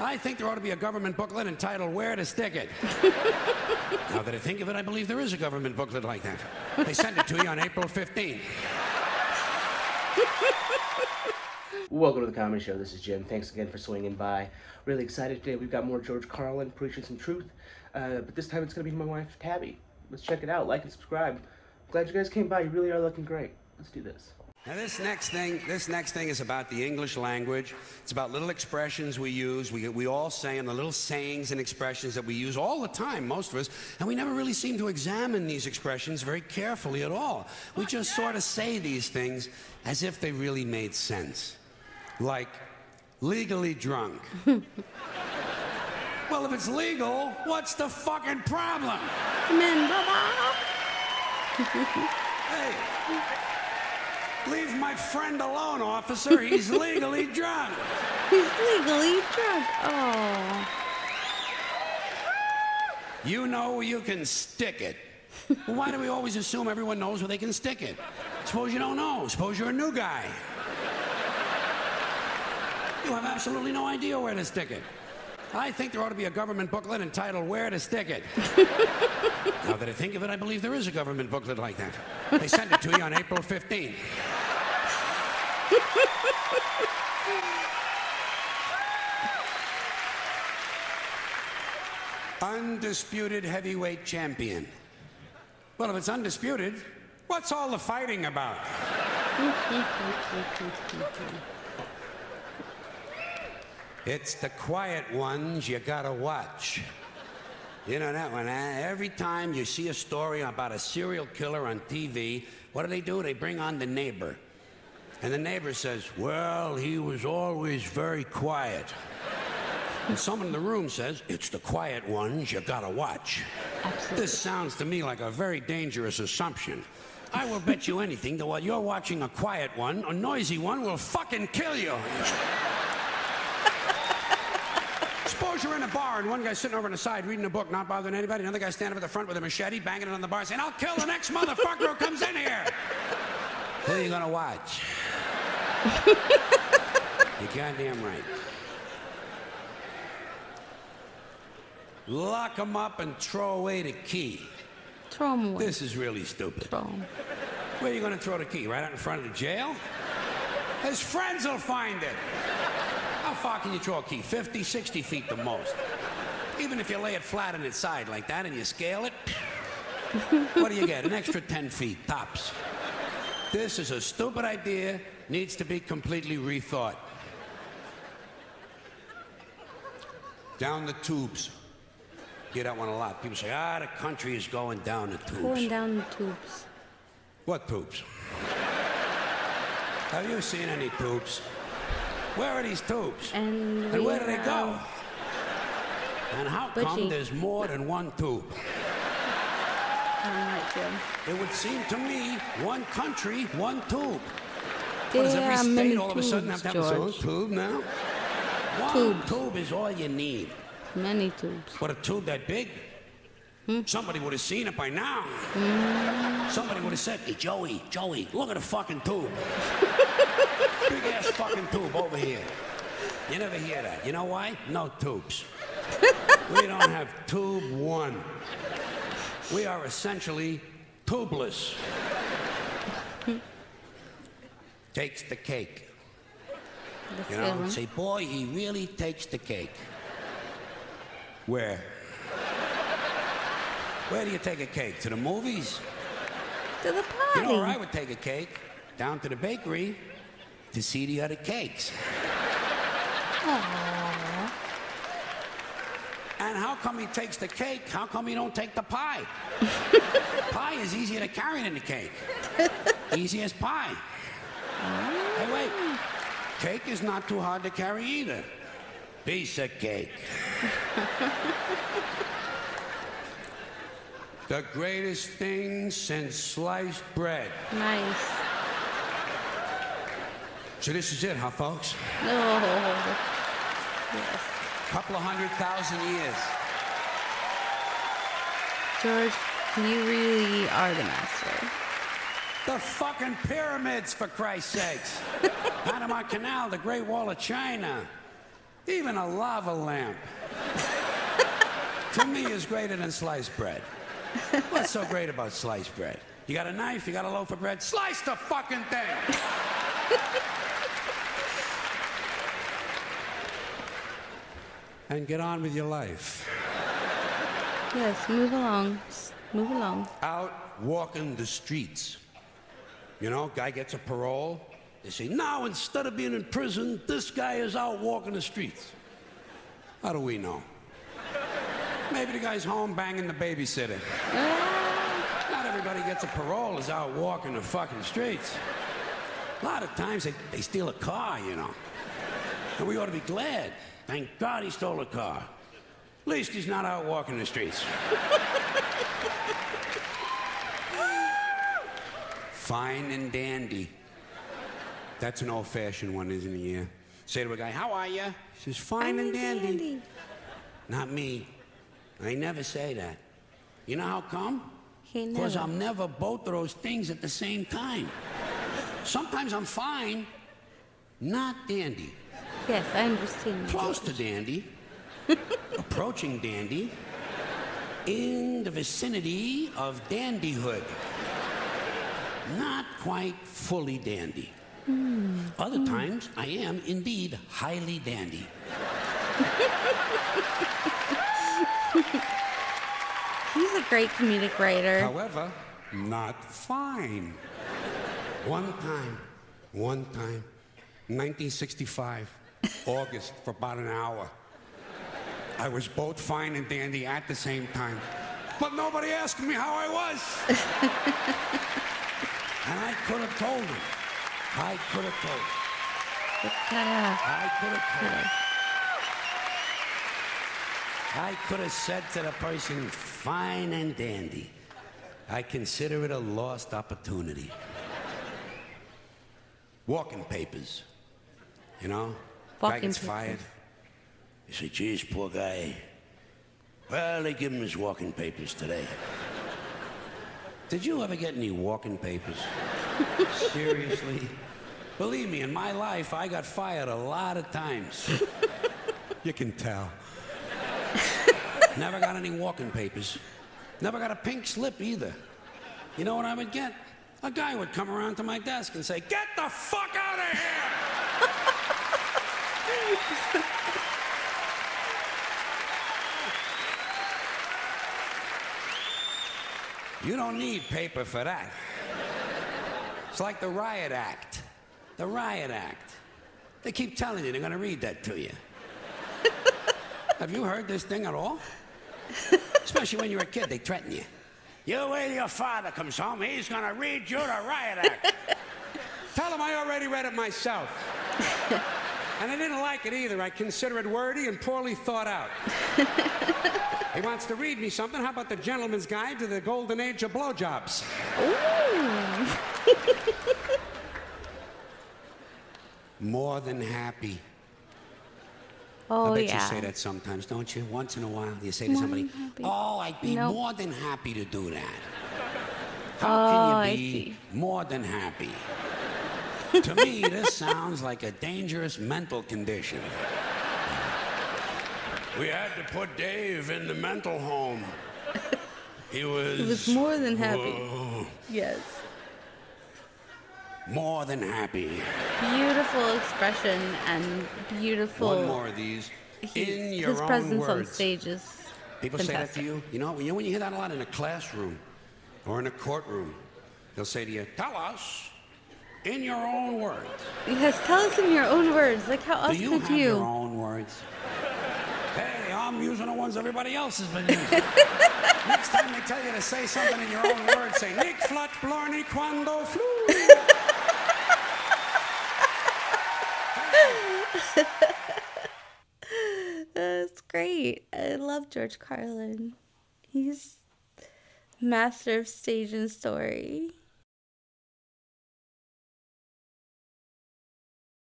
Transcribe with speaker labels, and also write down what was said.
Speaker 1: I think there ought to be a government booklet entitled Where to Stick It. now that I think of it, I believe there is a government booklet like that. They sent it to you on April 15th.
Speaker 2: Welcome to the Comedy Show. This is Jim. Thanks again for swinging by. Really excited today. We've got more George Carlin preaching some truth, uh, but this time it's going to be my wife, Tabby. Let's check it out. Like and subscribe. Glad you guys came by. You really are looking great. Let's do this.
Speaker 1: Now this next thing, this next thing is about the English language. It's about little expressions we use. We, we all say them, the little sayings and expressions that we use all the time, most of us, and we never really seem to examine these expressions very carefully at all. We just sort of say these things as if they really made sense. Like, legally drunk. well, if it's legal, what's the fucking problem?
Speaker 3: Men.
Speaker 1: Hey, leave my friend alone, officer. He's legally drunk.
Speaker 3: He's legally drunk. Oh.
Speaker 1: You know you can stick it. well, why do we always assume everyone knows where they can stick it? Suppose you don't know. Suppose you're a new guy. You have absolutely no idea where to stick it. I think there ought to be a government booklet entitled Where to Stick It. now that I think of it, I believe there is a government booklet like that. They sent it to you on April 15th. Undisputed heavyweight champion. Well, if it's undisputed, what's all the fighting about? It's the quiet ones you gotta watch. You know that one, eh? Every time you see a story about a serial killer on TV, what do they do? They bring on the neighbor. And the neighbor says, Well, he was always very quiet. And someone in the room says, It's the quiet ones you gotta watch.
Speaker 3: Absolutely.
Speaker 1: This sounds to me like a very dangerous assumption. I will bet you anything that while you're watching a quiet one, a noisy one will fucking kill you. Suppose you're in a bar and one guy's sitting over on the side reading a book, not bothering anybody. Another guy standing up at the front with a machete, banging it on the bar, saying, I'll kill the next motherfucker who comes in here. Who are you gonna watch? You're goddamn right. Lock him up and throw away the key.
Speaker 3: Throw him away.
Speaker 1: This is really stupid.
Speaker 3: Throw him.
Speaker 1: Where are you going to throw the key? Right out in front of the jail? His friends will find it. How far can you throw a key? 50, 60 feet the most. Even if you lay it flat on its side like that and you scale it, what do you get? An extra 10 feet, tops. This is a stupid idea, needs to be completely rethought. Down the tubes. Hear that one a lot. People say, ah, the country is going down the tubes.
Speaker 3: Going down the tubes.
Speaker 1: What tubes? Have you seen any tubes? Where are these tubes?
Speaker 3: And,
Speaker 1: And where do they go? And how come there's more than one tube?
Speaker 3: I'm right, Jim.
Speaker 1: It would seem to me one country, one tube. What, does
Speaker 3: There
Speaker 1: every
Speaker 3: are
Speaker 1: state
Speaker 3: many
Speaker 1: all of a sudden have
Speaker 3: tubes,
Speaker 1: to have its own
Speaker 3: George.
Speaker 1: tube now? One
Speaker 3: Tubes.
Speaker 1: tube is all you need.
Speaker 3: Many tubes.
Speaker 1: What, a tube that big?
Speaker 3: Hmm?
Speaker 1: Somebody would have seen it by now. Somebody would have said, hey, Joey, Joey, look at the fucking tube. big ass fucking tube over here. You never hear that. You know why? No tubes. we don't have tube one. We are essentially tubeless. Takes the cake.
Speaker 3: That's
Speaker 1: You know,
Speaker 3: one.
Speaker 1: say, boy, he really takes the cake. Where? Where do you take a cake? To the movies?
Speaker 3: To the party.
Speaker 1: You know where I would take a cake? Down to the bakery to see the other cakes.
Speaker 3: Aw.
Speaker 1: And how come he takes the cake? How come he don't take the pie? pie is easier to carry than the cake. Easy as pie. Hey, wait. Cake is not too hard to carry either. Piece of cake. the greatest thing since sliced bread.
Speaker 3: Nice.
Speaker 1: So this is it, huh, folks?
Speaker 3: No. Yes.
Speaker 1: Couple of hundred thousand years.
Speaker 3: George, you really are the master.
Speaker 1: The fucking pyramids, for Christ's sakes. Panama Canal, the Great Wall of China. Even a lava lamp. to me is greater than sliced bread. What's so great about sliced bread? You got a knife, you got a loaf of bread, slice the fucking thing! and get on with your life.
Speaker 3: Yes, move along. Move along.
Speaker 1: Out walking the streets. You know, guy gets a parole. They say, now instead of being in prison, this guy is out walking the streets. How do we know? Maybe the guy's home banging the babysitter. Not everybody gets a parole is out walking the fucking streets. A lot of times they, they steal a car, you know. And we ought to be glad. Thank God he stole a car. At least he's not out walking the streets. Fine and dandy. That's an old-fashioned one, isn't it? Yeah. Say to a guy, "How are you?" He says, "Fine and dandy." Not me. I never say that. You know how come?
Speaker 3: He
Speaker 1: Because. I'm never both of those things at the same time. Sometimes I'm fine, not dandy.
Speaker 3: Yes, I understand.
Speaker 1: Close to dandy, approaching dandy, in the vicinity of dandyhood. Not quite fully dandy. Hmm. Other hmm. times, I am indeed highly dandy.
Speaker 3: He's a great comedic writer.
Speaker 1: However, not fine. One time, one time, 1965, August, for about an hour. I was both fine and dandy at the same time. But nobody asked me how I was. and I could have told him. I could have told him. I could have told him. I could have said to the person, fine and dandy. I consider it a lost opportunity. Walking papers. You know? guy
Speaker 3: Walking
Speaker 1: gets
Speaker 3: papers.
Speaker 1: fired. You say, geez, poor guy. Well, they give him his walking papers today. Did you ever get any walking papers? Seriously? Believe me, in my life, I got fired a lot of times. you can tell. Never got any walking papers. Never got a pink slip either. You know what I would get? A guy would come around to my desk and say, Get the fuck out of here! You don't need paper for that. It's like the Riot Act. The Riot Act. They keep telling you they're going to read that to you. Have you heard this thing at all? Especially when you're a kid, they threaten you. You wait your father comes home, he's going to read you the Riot Act. Tell him I already read it myself. And I didn't like it either. I consider it wordy and poorly thought out. he wants to read me something. How about the Gentleman's Guide to the Golden Age of Blowjobs? Ooh. More than happy.
Speaker 3: Oh
Speaker 1: I bet
Speaker 3: yeah.
Speaker 1: you say that sometimes, don't you? Once in a while, you say to
Speaker 3: More
Speaker 1: somebody, "Oh, I'd be
Speaker 3: Nope.
Speaker 1: more than happy to do that."
Speaker 3: Oh,
Speaker 1: How
Speaker 3: I
Speaker 1: can you be more than happy? To me, this sounds like a dangerous mental condition. We had to put Dave in the mental home. He was.
Speaker 3: He was more than uh, happy.
Speaker 1: Whoa,
Speaker 3: Yes.
Speaker 1: more than happy.
Speaker 3: Beautiful expression and beautiful.
Speaker 1: One more of these.
Speaker 3: he-
Speaker 1: in your
Speaker 3: his
Speaker 1: own
Speaker 3: presence on
Speaker 1: words.
Speaker 3: stage is
Speaker 1: People say that to you. You know, you know when you hear that a lot in a classroom or in a courtroom, they'll say to you, "Tell us in your own words."
Speaker 3: Yes, tell us in your own words. Like how else
Speaker 1: Do you
Speaker 3: could
Speaker 1: have
Speaker 3: you?
Speaker 1: your own words? Hey, I'm using the ones everybody else has been using. Next time they tell you to say something in your own words, say "Nick flat blarney quando flu."
Speaker 3: That's great. I love George Carlin. He's master of stage and story.